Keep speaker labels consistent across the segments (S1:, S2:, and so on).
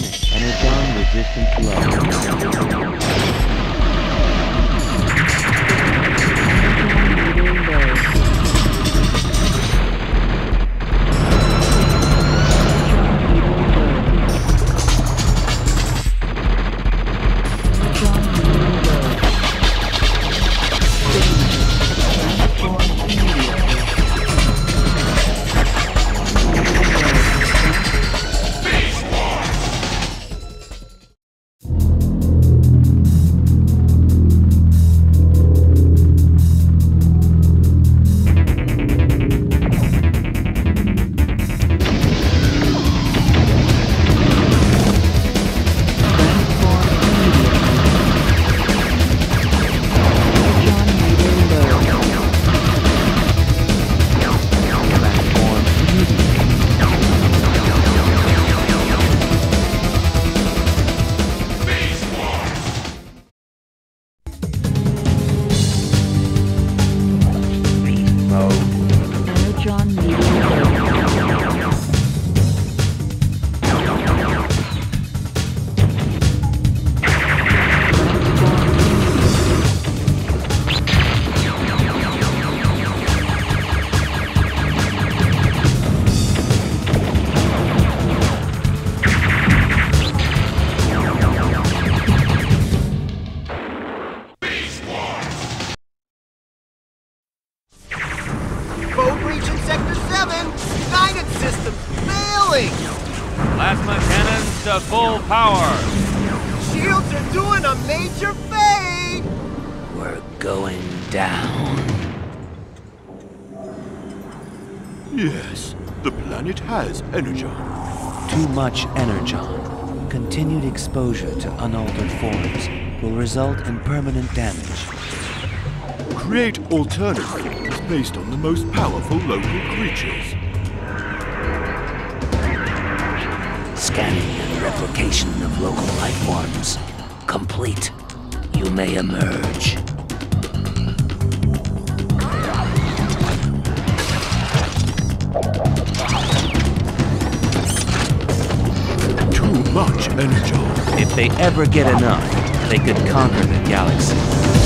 S1: Warning, Energon resistance
S2: failing!
S3: Plasma cannons to full power.
S2: Shields are doing a major fade!
S1: We're going down.
S4: Yes, the planet has energon.
S1: Too much energon. Continued exposure to unaltered forms will result in permanent damage.
S4: Create alternative forms based on the most powerful local creatures.
S1: Of local life forms. Complete. You may emerge.
S4: Too much energon.
S1: If they ever get enough, they could conquer the galaxy.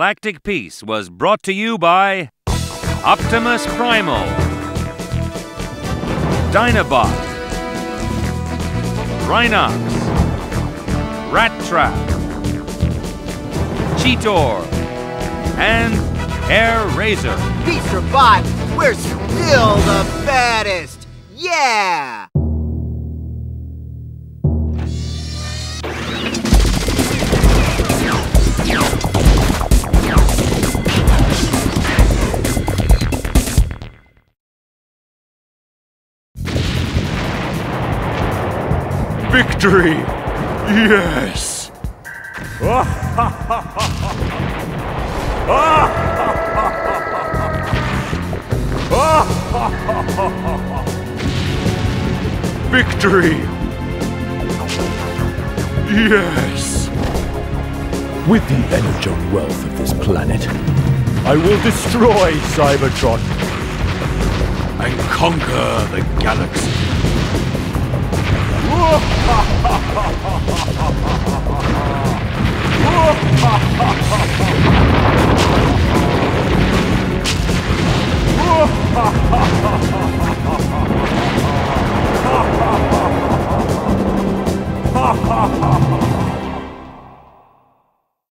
S3: Galactic Peace was brought to you by Optimus Primal, Dinobot, Rhinox, Rat Trap, Cheetor, and Air Razor.
S2: Or bot, we're still the baddest! Yeah!
S4: Victory! Yes! Victory! Yes! With the energon wealth of this planet, I will destroy Cybertron and conquer the galaxy. ハハハハ